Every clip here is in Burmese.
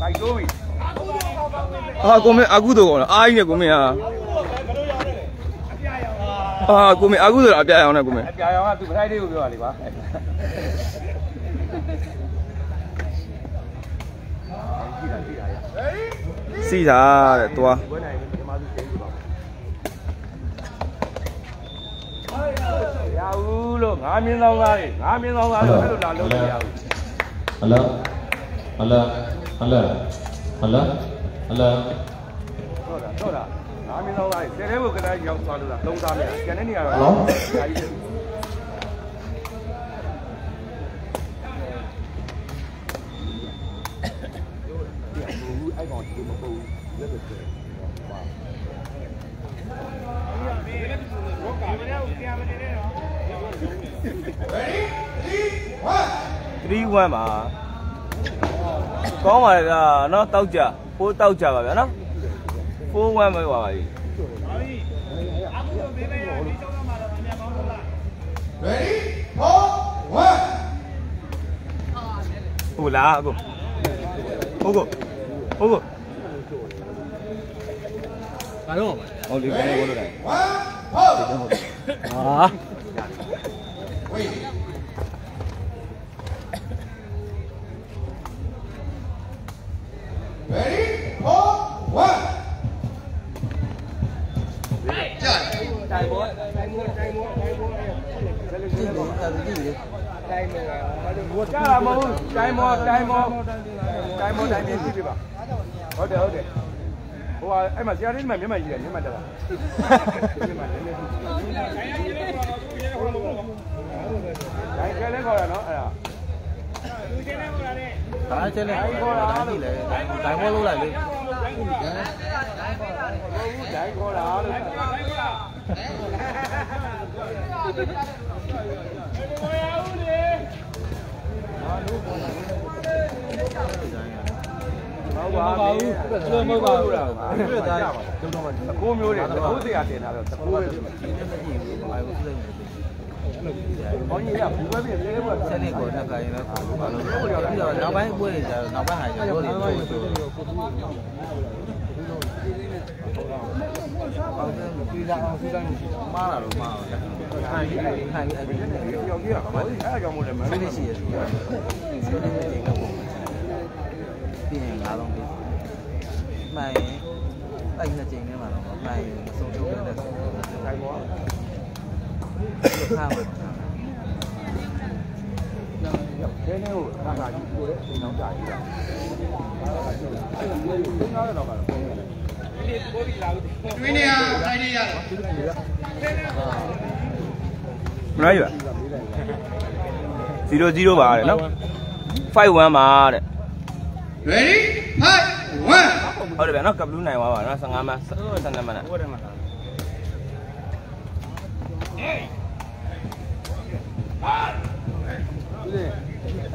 တိုက်တိုးပြီအာကိုမင်းအာကုသို့ကောင်းလားအားကြီးနဲ့ကိုမင်းဟာအာကိုမင်းအာကုသို့အပြရအောင်နဲ့ကိုမင်းအပြာရောင်ကသူပထိုက်လေးကိုပြောတာလေကွာကြည့်တာကြည့်တာရစီတာတဲ့သွားဘယ်နိုင်ဒီမှာသူချိန်ကြည့်ပါရဘူးလို့ငါမင်းဆောင်သားတွေငါမင်းဆောင်သားတွေအဲ့လိုလာလို့မရဘူးဟလာဟလာ ဟလာဟလာဟလာဟု တ်လားဟုတ်လားငါမင်းဆောင်သားတွေဆယ်ထဲကိုကတည်းကရောက်သွားလို့လားသုံးသားမြတ်ကျန်တဲ့နေရာတော့ဒါကြီးအဲ့ကောင်ဒီမပုတ်ရက်ရက်ကျဲ3 1ပါကောင်းပါလေဗျာနော်တောက်ကြဖိုးတောက်ကြပါဗျာနော်4 1ပဲပါပါကြီးဟုတ်လားအကိုဟုတ်ကိုဟုတ်ကိုဘာတော့ဟုတ်ဒီကနေကိုလို့တိုင်းဟာတိုင်ဘောတိုင်ဘောတိုင်ဘောတိုင် ဘောဘယ်လိုလဲဘောတိုင်ဘောကြာမဟုတ်တိုင်ဘောတိုင်ဘောတိုင်ဘောတိုင်နေပြီပါဟုတ်တယ်ဟုတ်တယ်ဟိုအဲ့မှာဆရာလေးမှမျက်မှန်ကြီးတယ်မျက် မှန်တက်တာမျက်မှန်လည်းလည်းတိုင်ကျဲလဲခေါ်ရနော်အဲ့ဒါဒါချက်နဲ့တိုင်းကြည့်လေတိုင်းဘောလုံးလိုက်လေဒိုင်ခေါ်တာလို့ဟုတ်ပါဘူးဘယ်လိုမဟုတ်ပါဘူးလားတွေ့တာအကိုမျိုးတွေအကိုစရာတင်တာတော့တကိုးပဲဖြစ်မှာဘောင်းကြီးကဘူးပဲပြင်လဲဘောဆက်နေကိုတက်ခိုင်းလဲ ဘာလို့ပြီးတော့နောက်ပိုင်းပွဲတွေကျတော့နောက်ပိုင်းဟာကျတော့တို့တွေတို့အော်ဒါပြည်လာအော င်ပြည်လာမားလာတော့မားတော့ခိုင်းခိုင်းခိုင်းအဲ့ဒီယောက်ကြီးကဘာလဲအဲ့အကြောင်းမို့လဲမမင်းင်းရှိရစီစီနေနေကပုံပြင်ငါတော့ပြီမိုင်းအဲ့နှစ်ချိန်ထဲမှာတော့မိုင်းအဆုံးချုပ်တဲ့ဆိုတိုင်ဘောခါမှာဒင်းနေကိုခါခါကြီးကိုလည်းနောက်ကြကြီးတာဒီနားတော့ကတော့တွင်းနေရထိုင်နေရတယ်မလိုက်ပါ0 0ပါတဲ့နော်5 1ပါတဲ့ ready 5 1ဟုတ်တယ်ဗျာနော်ကပလူးနိုင်သွားပါနော်15မှ12မှနဲ့ဟုတ်တယ်မှာ အ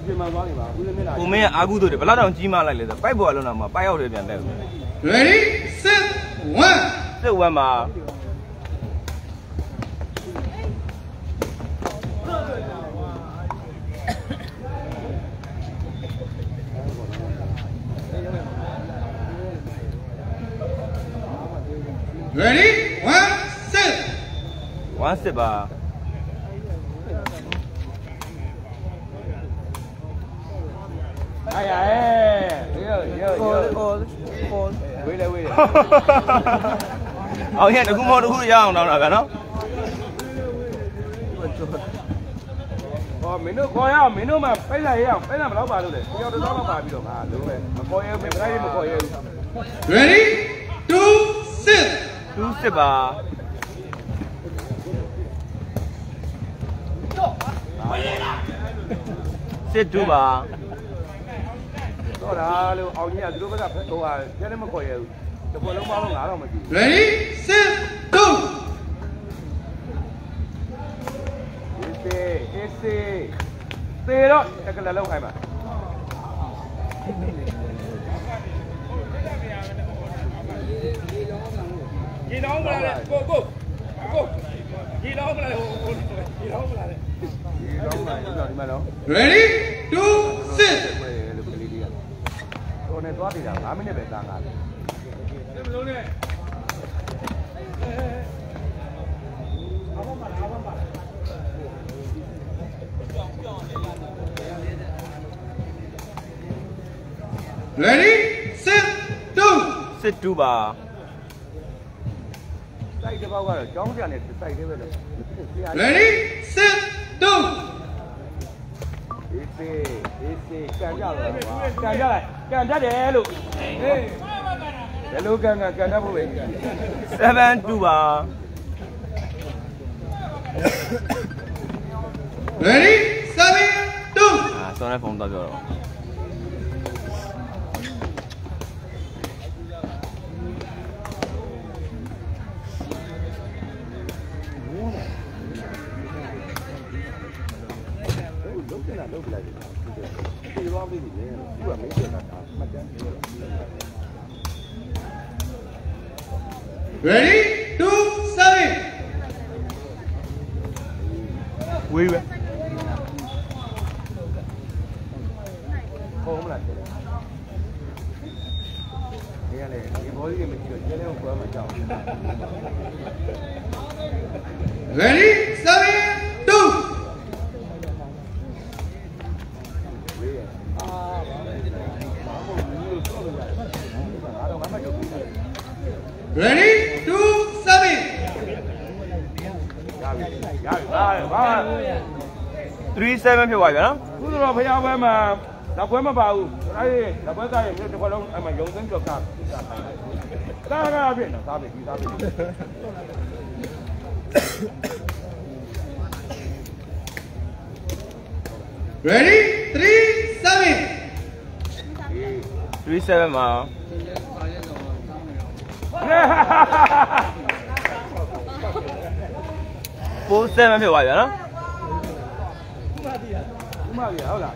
ပြင်မှာသွားနေပါဦးလေးမျက်နှာကိုမင်းကအာကုတို့တယ်ဘယ်လောက်တောင်ကြီးမလိုက်လဲဆိုပိုက်ပေါ်လုံးတော့မှာပိုက်ရောက်တယ်ပြန်လဲဘူး ready set 1စစ်ဝမ်းမှာ1 ready 1 set 1စစ် Ai ai. Yo yo yo. Call call. Wait le wait. အောင်ရက်တခုမဟုတ်တခုရအောင်တော့တာဗျာနော်ဟောမင်းတို့ခေါ်ရအောင်မင်းတို့မှပိတ်လိုက်ရအောင်ပိတ်လိုက်မတော့ပါလို့လေတယောက်တစ်စောင်းတော့ပါပြီးတော့ဟာလုံးပဲမခေါ်ရဘူးမခိုင်းမခေါ်ရဘူး Ready 2 sit 2 sit ပါစစ်တူပါ တော့ဒါလို့အောင်ကြီးကသူတို့ဘက်ကဟိုဟာကျန်တယ်မခေါ်ရဘူးတစ်ပွဲလုံးပေါင်းတော့ငါတော့မကြည့် ready set go အေးစေးအေးစေးသေတော့တကယ်လုံးခိုင်းပါရေလောင်းမလားလေကိုကိုကိုရေလောင်းမလားဟိုရေလောင်းမလားလေဒီတော့မှဒီတော့ဒီမှာတော့ ready 2 နဲ့သွားတည်တာ5မိနစ်ပဲတန်းကားတယ်မလုံးနဲ့အဝမ်းပါအဝမ်းပါပြောင်းပြောင်းလေးလာ Ready set 2 set 2ပါတိုက်တစ်ပေါက်ကတော့ကြောင်းကြံနဲ့တိုက်သေးပဲလို့ Ready set 2 စေးအေးစေးကန်ကြတော့ကွာကန်ကြလိုက်ကန်တတ်တယ်လို့ဟေးဘယ်လိုကန်ကန်ကန်တတ်ဖို့ပဲ7တူပါ Ready, seven, two. အာစောနဲ့ဖုန်းတော့ပြောတော့ Ready, two, seven. ဝေးပဲခုံးမလားတဲ့ဒီကလေဒီဘောကြီးတွေမရှိတော့ကျဲလေးကိုကွဲမှာကြောက် Ready, 7ဖြစ်သွားပြီနော်ခုတော့ဖျားပွဲမှာတော့ပွဲမပါဘူးအဲ့ဒီတော့ပွဲကရင်တစ်ခွက်လုံးအမှရုံသိမ်းကြောက်ကတာကားဖြစ်တော့သားပြီဒီသားပြီ Ready, three, seven. 3 7မှာ4 7ဖြစ်သွားပြီနော် ဥမကြီးဟုတ်လား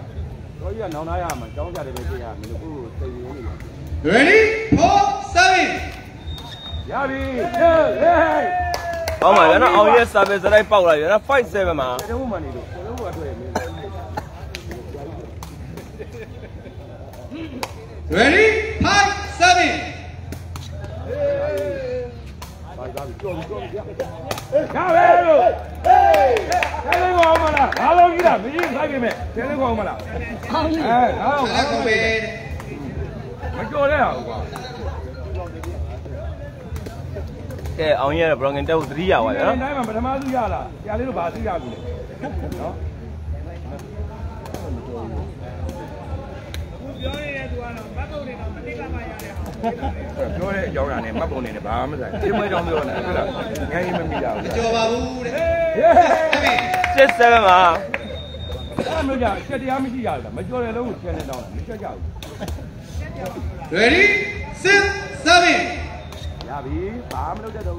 တော့ကြီးကနောင်သားရမှာကျောင်းကြတယ်ပဲကြည့်ရမယ်လို့ခုသိရင်းနေ Ready, four, seven. ရပြီဟေးဟေးဟောမှာဗျာနော်အောင်ရဲ့ service လိုက်ပေါက်လာပြီနော်5 7မှာကျုံးမှနေလို့ကျုံးကတွေ့မင်း Ready, five, seven. ဘာသာကြောင်းကြောင်းရရပဲလို့ဟေးဆဲလေးကောင်မလားဘာလို့ကြီးလားမကြီးဆိုင်ပြီမဲ့ဆဲလေးကောင်မလားဟုတ်ပြီအဲဟော Hello, Kobe. မကြော်တဲ့ဟာကွာကဲအောင်ရဲ့ broken တက်ဖို့3ရပါဗျာနော်တိုင်းမှာပထမစုရလားဆရာလေးတို့ဘာသိရဘူးလဲနော် ပြောတဲ့အကြောင်းအရာနဲ့မှတ်ပုံနေတယ်ဘာမှမဆိုင်ဒီမွေးကြောင်းပြောနေတာဟုတ်လားငန်းရင်မမိကြဘူး Joe Babu. ဟေး6 7မှာအဲ့လိုကြချက်တရားမရှိရလားမကြော်တဲ့လုံးကိုချက်နေတော့မချက်ကြဘူး Ready, six, seven. ရပြီဘာမလုပ်တတ်တော့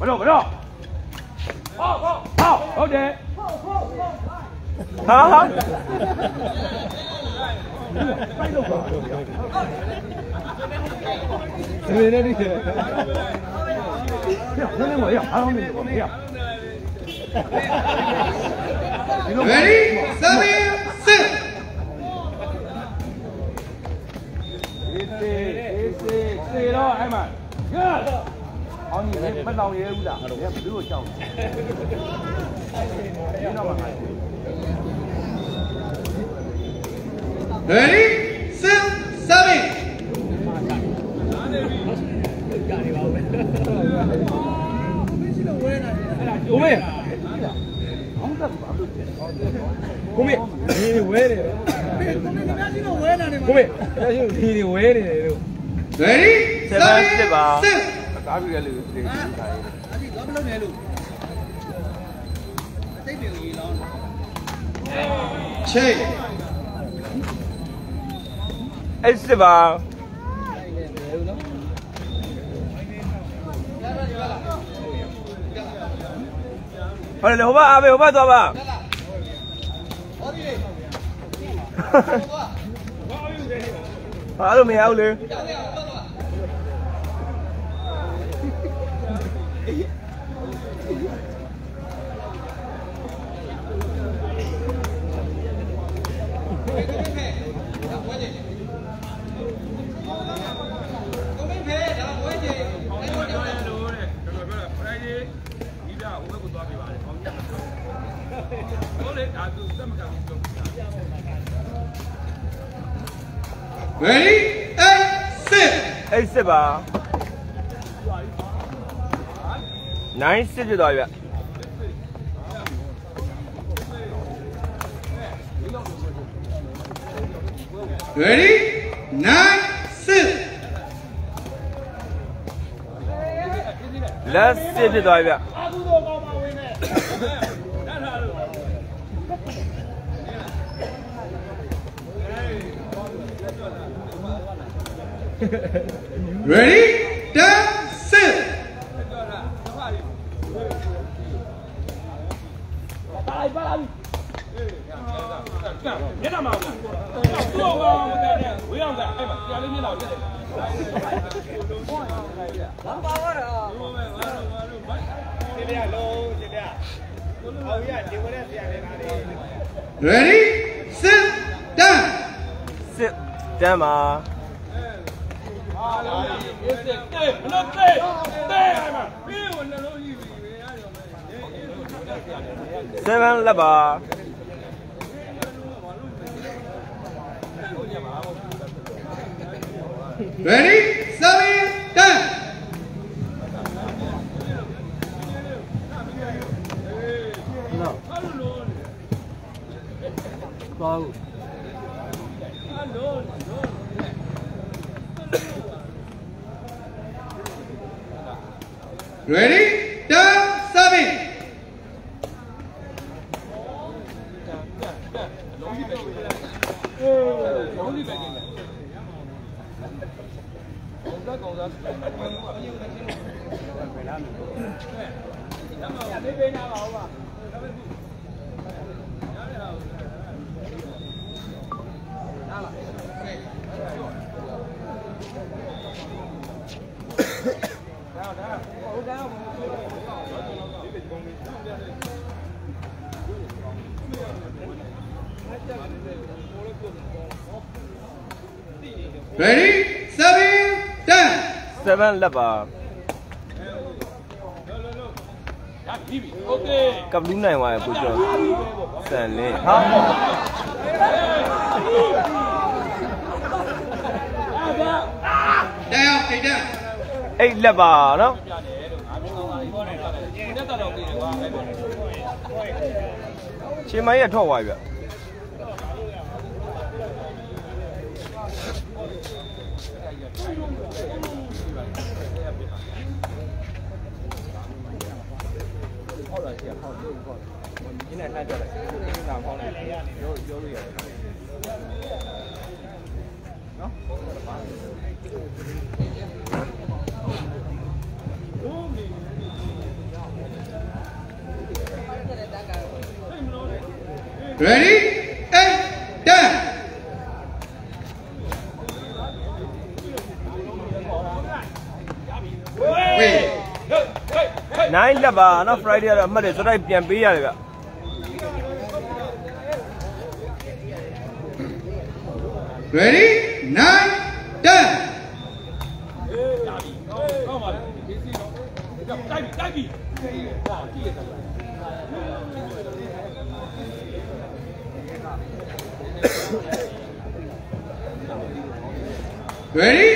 ဘလို့ဘလို့ဟောဟောဟောဟုတ်တယ်ဟာဟာပိုက် လို့ပါတော့ဗျာဒီနေ့ဒီနေ့ပြနည်းနည်းမရအားလုံးနေပါဗျာ Ready, seven, six. အေးစေးအေးစေးစေတော့အဲ့မှာရအောင်ကြီး မတောင်ရဲဘူးလားဘယ်ဘလူးကိုကြောက်လဲဒီတော့မှငါ Ready, six, seven. ကိုမေဟောင်းတက်ဘာလို့ကိုမေဒီဝဲတယ်ကိုမေအဲ့ဒါရှိဒီဝဲနေတယ်လို့ Ready, Seven, seven, six ပါ six. ကားပြီးရလေဒီဒီတိုင်း Check. အဲ့စစ်ပါဟောလေဟိုဘအားပေးဟိုဘသွားပါဟာလို့မရဘူးလေ Ready? And sit. အဲ့စစ်ပါနိုင်စစ်ပြသွားပြီဗျ Ready? Nine, sit. လက်စစ်ပြသွားပြီဗျအာကုသို့ကောင်းပါဝင်နဲ့တတ်ထားလို့ Ready? Down, sit. ပါလိုက်ပါလိုက်မျက်နှာမှာဘူးသူ့အောင်ကောင်းမကန်နဲ့ဝေးအောင်ကအဲ့မှာတရားလေးမျက်နှာကိုတက်တယ်ဘာပါရတော့ဒီပြလုံးဒီပြအောင်ရဒီဝရက်ဆရာနေတာလေ Ready? Sit. Down. စစ်တမ်းပါ 7လက်ပါ Ready? Seven, down. သွားဘူး Ready? Ready? Seven, ten. Seven, level. ကပ်လူးနိုင်သွားရဲ့ကိုကျော်စံလင်းဟာတဲ့ရောက်ခိတ်တဲ့အဲ့လက်ပါနော် ရှင်မိုင်းရထွက်သွားပြီဗျ Ready? And down. ဟေးဟေးဟေးနိုင် ready and done နိုင်လက်ပါနော် Friday ကတော့အမှတ်တယ်စတိုက်ပြန်ပေးရတယ်ဗျ။ Ready 9 10 ပြတယ်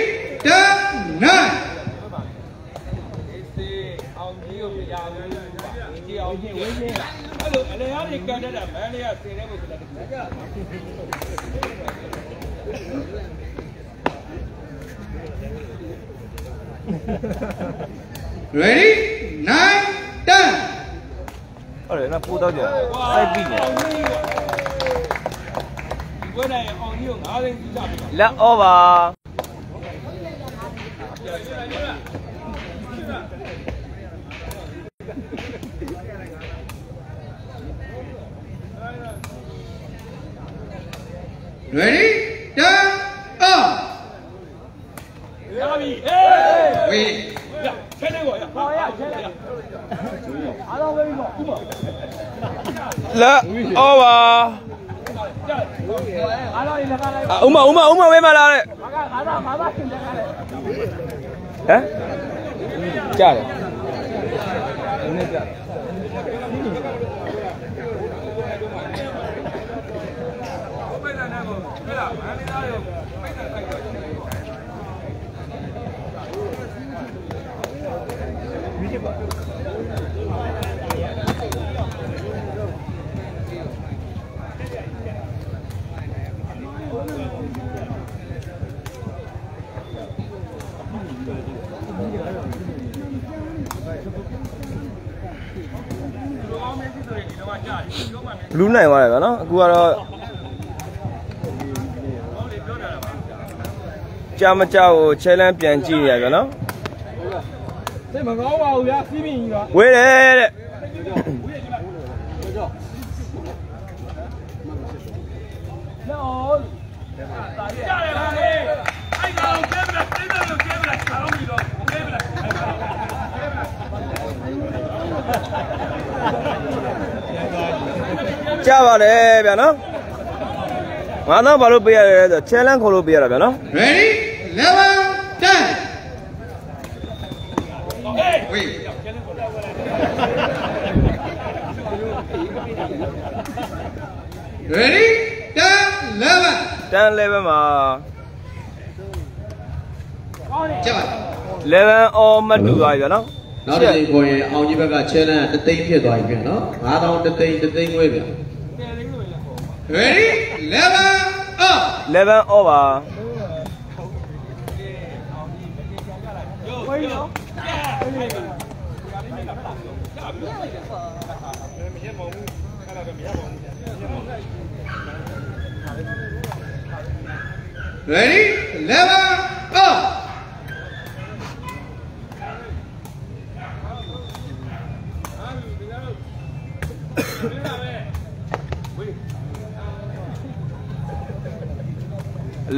Ready? Nine, down. ဟုတ်တယ်နော်ပိုးတော့ကြစိုက်ပြီး Ready? Down, up. ရပြီဟေး Wait. ရဆဲနေကိုရဟောရဆဲနေအားလုံးပဲပြီးတော့ ဟမ်ကြတယ်နည်းကြတယ်ဟုတ်ပါလားနားမဟုတ်လား ဘလူးနိုင်သွားတယ်ဗျာနော်အခုကတော့ကြာမကြောက်ကို challenge ပြန်ကြည့်ရဗျာနော်စိတ်မကောင်းပါဘူးဗျာစီးပြီးကြီးတော့ဝေးတယ်တဲ့နော်ရတယ်ပါလေအဲ့ ကောင်ကဲမလားတိတ်တော့ကဲမလားဆောင်းပြီးတော့ကဲမလားကြာပါတယ်ဗျာနော်ငါတော့ဘာလို့ပေးရလဲဆို challenge ခေါ်လို့ပေးရတာဗျာနော် Ready? 11, 10. Wait. Ready? 10, 11. တန်း level မှာကြက်ပါ11 all မတူသွားပြီဗျာနော်နောက်တစ်ချိန်ခေါ်ရင်အောင်ကြီးဘက်က challenge တသိန်းဖြစ်သွားပြီပြန်နော်9000တသိန်းတသိန်းခွဲပြန် Ready? 11, up. 11 all ပါ Ready? 11, up.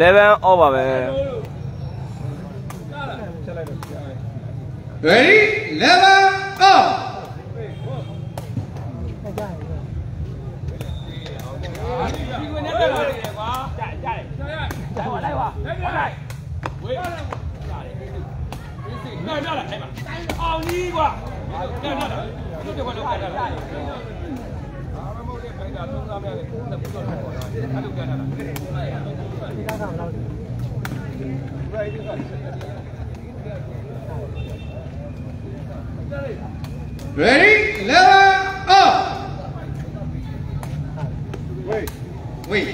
11 all ပါပဲ Ready? 11, up. ဒီကွနဲ့တက်လာတယ်ကွာကြားကြားတယ်ကြားပါ မမို့တဲ့ဖိုင်တာသုံးစားပြတယ်ကိုယ်ကပြောတော့အဲ့လိုကြားတာ Ready? 11, up. Wait. Wait.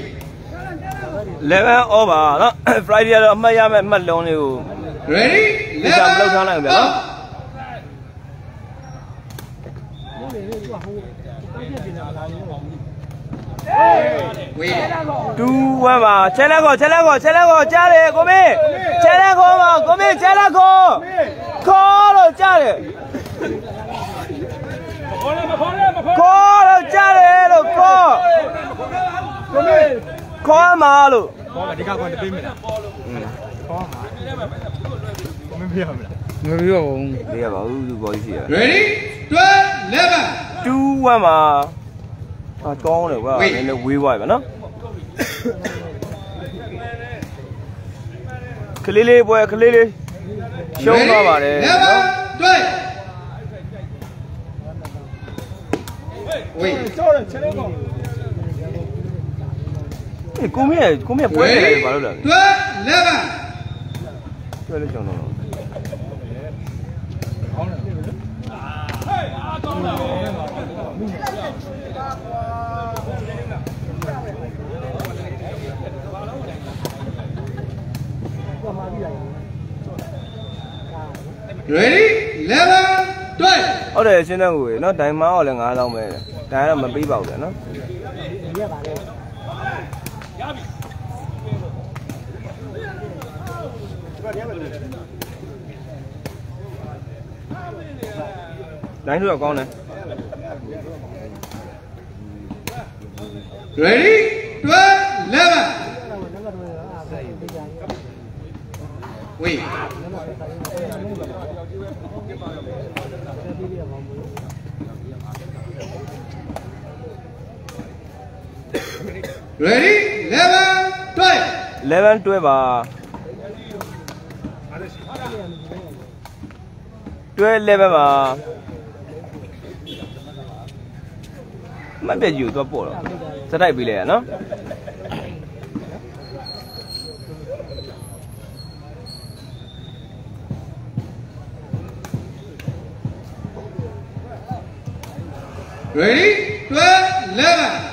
11 all ပါနော် Friday ကတော့အမှတ်ရမယ့်အမှတ်လုံးလေးကို Ready? ဒီစာမလုပ်ထားလိုက်ဘူးဗျာနော် up. Wait. 2 1ပါချက်လက်ကိုချက်လက်ကိုချက်လက်ကိုကြားတယ်ကိုမေချက်လက်ကိုပါကိုမေချက်လက်ကိုခေါ်လို့ကြားတယ်ခေါ်လဲမခေါ်လဲမခေါ်ခေါ်လို့ကြားတယ်လို့ခေါ်ကိုမေခေါ်မှာလို့ခေါ်မှာဒီကကွန်တပေးမလားမပြရမလားမပြောဘူးဘေးရပါဘူးသူပေါ်ကြီးရှိရ Ready? 12, 11. 2 1ပါ အာကောင်းတယ်ကွာ Wait. နည်းနည်းဝေးသွားပြီဗျာနော်ကလေးလေးပွဲကလေးလေးရှုံးသွားပါတယ် Ready? နော် 11, 12. Wait. ကျော်တယ်ချက်လေးကောအေးကိုမင်းကိုမင်းပွဲနေတယ်ဘာလို့လဲ 12, 11. ကျွဲလေးကျွန်တော်တော့ Ready? 11, 12. ဟုတ်တယ်ရှင်းတဲ့ကိုရေနော်ဒိုင်မာကလည်း9000ပဲဒိုင်ကတော့မပြီးပါဘူးလေနော်ဒိုင်တို့ကကောင်းတယ် Ready? 12, 11. Wait. Ready? 11, 12. 11 12ပါ12 11ပါမပြည့်ယူတော့ပို့တော့စတိုက်ပြီးလဲရနော် Ready? 12, 11.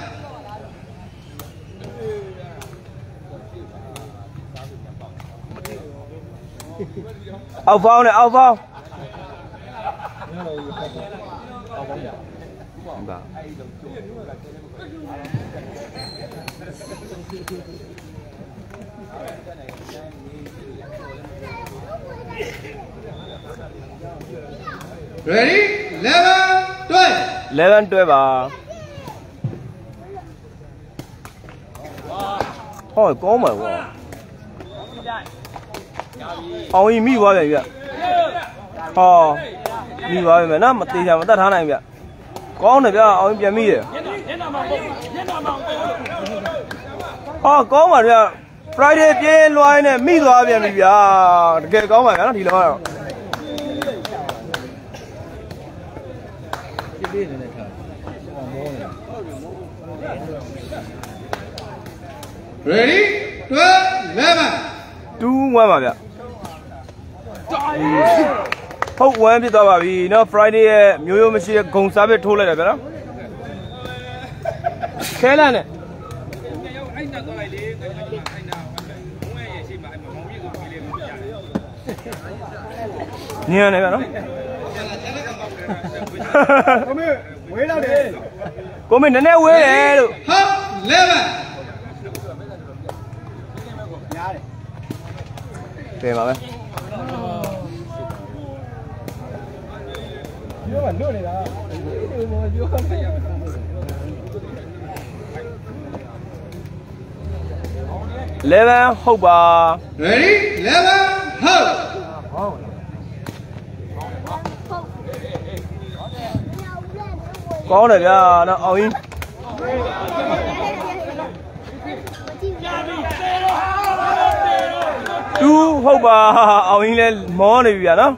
အောက်ဖောင်းနဲ့အောက်ဖောင်းဟုတ်ပါ Ready? Level, twelve. 11တွဲပါဟောကောင်းပါကွာအောင်ကြီးမိသွားပြန်ပြီဗျဟောမိသွားပြန်မယ်နော်မသေးချာမတတ်ထားနိုင်ဗျကောင်းတယ်ဗျအောင်ကြီးပြန်မိတယ်ညညနာမှာပေါ့ညနာမှာပေါ့ဟောကောင်းပါဗျ Friday ပြင်းလွှိုင်းနဲ့မိသွားပြန်ပြီဗျာတကယ်ကောင်းပါဗျာနော်ဒီလောကတော့ ပြပြနေနေထားအောင်မောနေ Ready? Twelve, eleven. 2 1ပါဗျဟုတ်1ဖြစ်သွားပါပြီเนาะ Friday ရဲ့မျိုးရိုးမရှိတဲ့ဂုံစားပဲထိုးလိုက်တာဗျာနော်ခဲလန့်နဲ့ ရောက်အဲ့နာတော့လိုက်လေအဲ့နာအဲ့နာဘုံရဲ့ရှိမှအဲ့မောင်ကြီးကပြေးလေမပြရတယ် ညံနေဗျာနော် ကိုမေဝေးလာတယ်ကိုမင်းနည်းနည်းဝေးတယ်လို့ Half, eleven. ပြင်ပါပဲ11ဟုတ်ပါ Ready? Eleven, hold. ကောင်းတယ်ဗျာနော်အောင်ကြီးတူဟုတ်ပါအောင်ကြီးလဲမောနေပြီဗျာနော်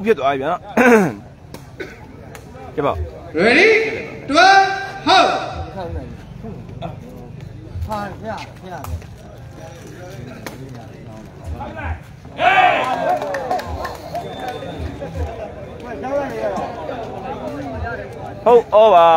တူဟုတ်ဖြစ်သွားပြီဗျာနော်ကြပါ Ready? Twelve, hold. ဖာဖျားဖျားပဲဟုတ်ဩပါ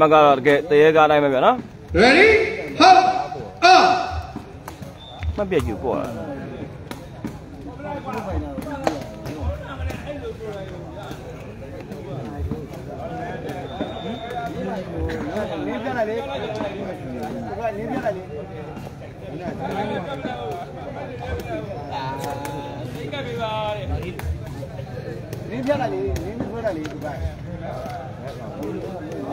မကတော့တကယ်တရေကားတိုင်းပဲဗျာနော် Ready? Hold. On. မပြည့်ကျူပေါ့လားစိတ်ကပ်ပြီပါတဲ့က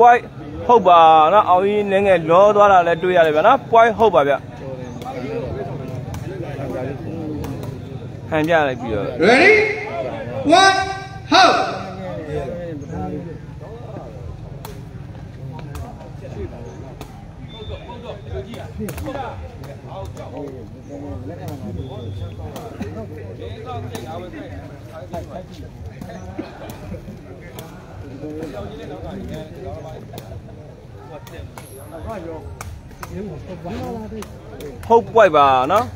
point ဟုတ်ပါနော်အောင်ကြီးလည်းငယ်လောသွားတာလည်းတွေ့ရတယ်ဗျာနော် point ဟုတ်ပါဗျဟန်ကြလိုက်ပြီးတော့ ready 1 hold 好，hộp quay bà nó.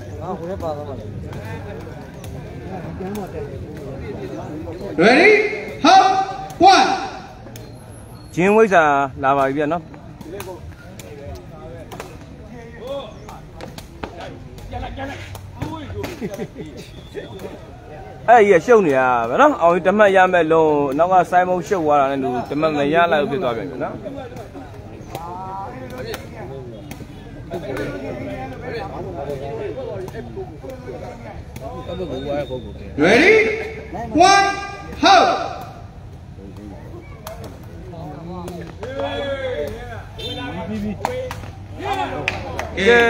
Ready? Hop one chiến với giờ là bài viện đó Hãy subscribe အဲ့ကြီးကရှုပ်နေတာပဲနော်အောင်တမတ်ရမဲ့လုံးနောက်ကဆိုင်းမုံရှုပ်သွားတာနဲ့လူတမတ်မရလိုက်ဘူးဖြစ်သွားပြန်ပြီနော်ရွယ်ရီဝမ်ဟောကဲ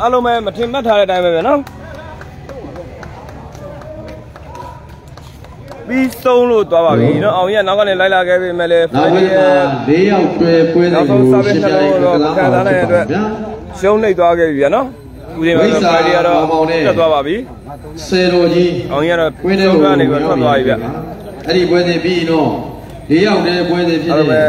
အားလုံးပဲမထင်မှတ်ထားတဲ့အတိုင်းပဲဗျနော် ပြီးဆုံးလို့သွားပါပြီเนาะအောင်ရနောက်ကနေလိုက်လာခဲ့ပြီမဲ့လေဖိုင်ရဲ့၄ရောက်တွဲပွဲတဲ့ကိုရှင်းပြရတော့ခံစားနိုင်တဲ့အတွက်ရှုံးနှိပ်သွားခဲ့ပြီဗျာเนาะဦးရင်မဲ့ဖိုင်ရတော့တက်သွားပါပြီဆယ်တော်ကြီးအောင်ရတော့ပွဲတဲ့ကိုကနေပြီးထွက်သွားပြီဗျအဲ့ဒီပွဲစဉ်ပြီးတော့၄ရောက်တဲ့ပွဲစဉ်ဖြစ်နေ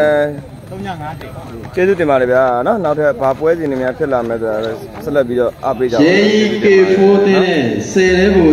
ကျေးဇူးတင်ပါတယ်ဗျာနော်နောက်ထပ်ဘာပွဲစဉ်တွေများဖြစ်လာမယ်ဆိုတာဆက်လက်ပြီးတော့အားပေးကြပါဦးရေကြီး K4 တင်းနဲ့10လဲဘူး